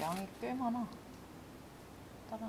양이 꽤 많아. 따란.